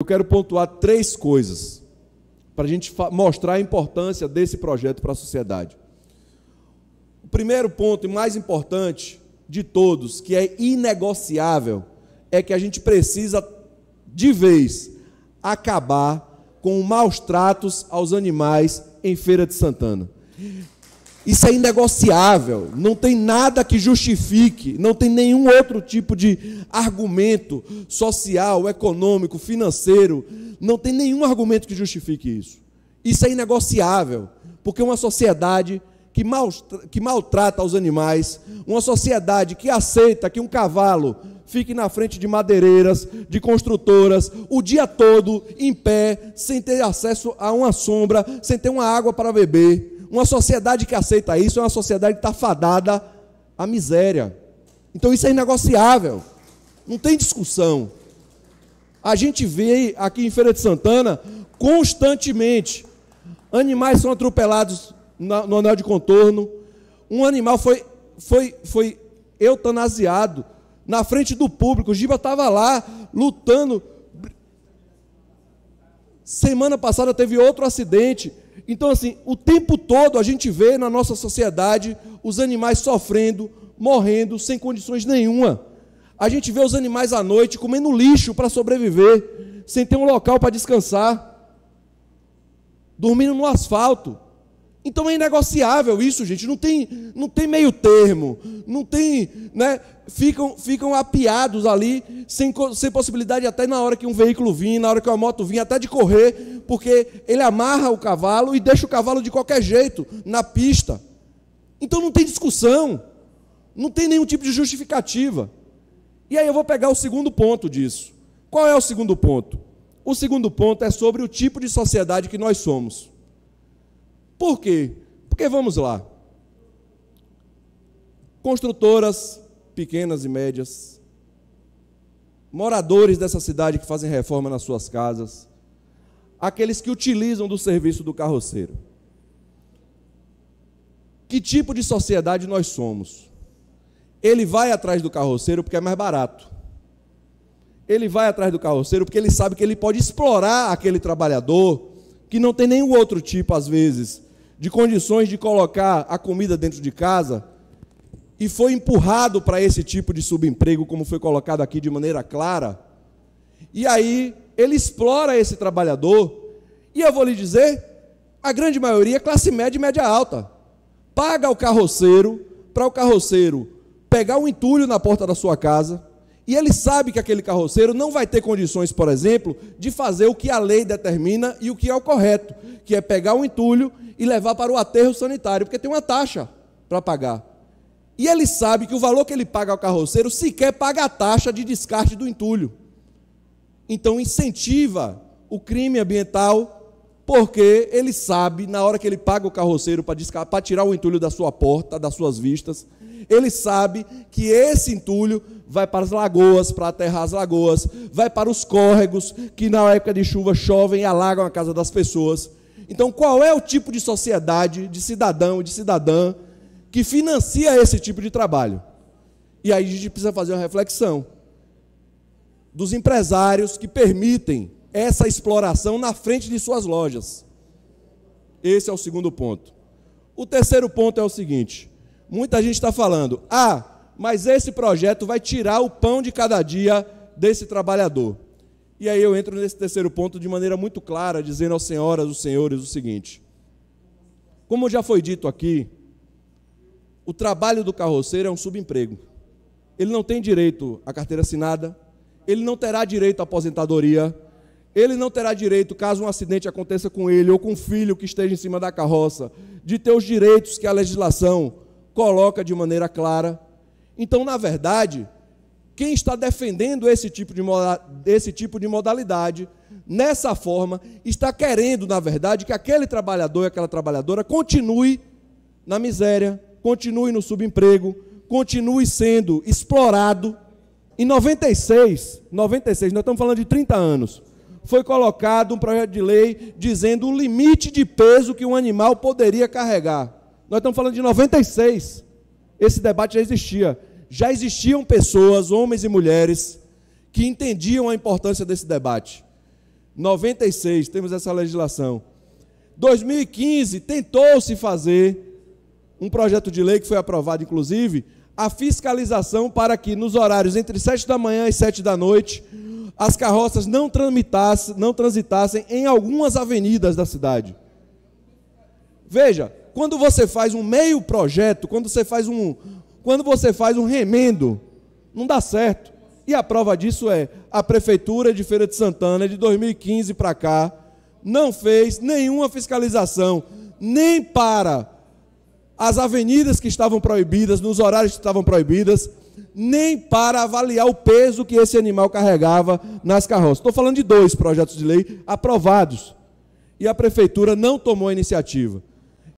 eu quero pontuar três coisas para a gente mostrar a importância desse projeto para a sociedade. O primeiro ponto e mais importante de todos, que é inegociável, é que a gente precisa de vez acabar com maus tratos aos animais em Feira de Santana. Isso é inegociável, não tem nada que justifique, não tem nenhum outro tipo de argumento social, econômico, financeiro, não tem nenhum argumento que justifique isso. Isso é inegociável, porque uma sociedade que, mal, que maltrata os animais, uma sociedade que aceita que um cavalo fique na frente de madeireiras, de construtoras, o dia todo em pé, sem ter acesso a uma sombra, sem ter uma água para beber. Uma sociedade que aceita isso é uma sociedade que está fadada à miséria. Então isso é inegociável, não tem discussão. A gente vê aqui em Feira de Santana constantemente animais são atropelados no anel de contorno. Um animal foi, foi, foi eutanasiado na frente do público. O Giba estava lá lutando. Semana passada teve outro acidente. Então, assim, o tempo todo a gente vê na nossa sociedade os animais sofrendo, morrendo, sem condições nenhuma. A gente vê os animais à noite comendo lixo para sobreviver, sem ter um local para descansar, dormindo no asfalto. Então é inegociável isso, gente. Não tem, não tem meio termo, não tem, né? Ficam, ficam apiados ali, sem, sem possibilidade até na hora que um veículo vir, na hora que uma moto vir, até de correr, porque ele amarra o cavalo e deixa o cavalo de qualquer jeito na pista. Então não tem discussão, não tem nenhum tipo de justificativa. E aí eu vou pegar o segundo ponto disso. Qual é o segundo ponto? O segundo ponto é sobre o tipo de sociedade que nós somos. Por quê? Porque vamos lá. Construtoras pequenas e médias, moradores dessa cidade que fazem reforma nas suas casas, aqueles que utilizam do serviço do carroceiro. Que tipo de sociedade nós somos? Ele vai atrás do carroceiro porque é mais barato. Ele vai atrás do carroceiro porque ele sabe que ele pode explorar aquele trabalhador que não tem nenhum outro tipo, às vezes, de condições de colocar a comida dentro de casa e foi empurrado para esse tipo de subemprego, como foi colocado aqui de maneira clara. E aí ele explora esse trabalhador, e eu vou lhe dizer, a grande maioria é classe média e média alta. Paga o carroceiro para o carroceiro pegar um entulho na porta da sua casa, e ele sabe que aquele carroceiro não vai ter condições, por exemplo, de fazer o que a lei determina e o que é o correto, que é pegar o entulho e levar para o aterro sanitário, porque tem uma taxa para pagar. E ele sabe que o valor que ele paga ao carroceiro sequer paga a taxa de descarte do entulho. Então incentiva o crime ambiental, porque ele sabe, na hora que ele paga o carroceiro para tirar o entulho da sua porta, das suas vistas, ele sabe que esse entulho vai para as lagoas, para aterrar as lagoas, vai para os córregos que na época de chuva chovem e alagam a casa das pessoas. Então, qual é o tipo de sociedade, de cidadão de cidadã que financia esse tipo de trabalho? E aí a gente precisa fazer uma reflexão dos empresários que permitem essa exploração na frente de suas lojas. Esse é o segundo ponto. O terceiro ponto é o seguinte: muita gente está falando, ah, mas esse projeto vai tirar o pão de cada dia desse trabalhador. E aí eu entro nesse terceiro ponto de maneira muito clara, dizendo às senhoras, os senhores, o seguinte: como já foi dito aqui, o trabalho do carroceiro é um subemprego. Ele não tem direito à carteira assinada, ele não terá direito à aposentadoria, ele não terá direito, caso um acidente aconteça com ele ou com um filho que esteja em cima da carroça, de ter os direitos que a legislação coloca de maneira clara. Então, na verdade, quem está defendendo esse tipo, de, esse tipo de modalidade, nessa forma, está querendo, na verdade, que aquele trabalhador e aquela trabalhadora continue na miséria, continue no subemprego, continue sendo explorado. Em 96, 96, nós estamos falando de 30 anos, foi colocado um projeto de lei dizendo o limite de peso que um animal poderia carregar. Nós estamos falando de 96. Esse debate já existia já existiam pessoas, homens e mulheres, que entendiam a importância desse debate. 96, temos essa legislação. 2015, tentou-se fazer um projeto de lei que foi aprovado, inclusive, a fiscalização para que nos horários entre 7 da manhã e 7 da noite as carroças não, não transitassem em algumas avenidas da cidade. Veja, quando você faz um meio projeto, quando você faz um, quando você faz um remendo, não dá certo. E a prova disso é a prefeitura de Feira de Santana de 2015 para cá não fez nenhuma fiscalização nem para as avenidas que estavam proibidas, nos horários que estavam proibidas, nem para avaliar o peso que esse animal carregava nas carroças. Estou falando de dois projetos de lei aprovados. E a prefeitura não tomou a iniciativa.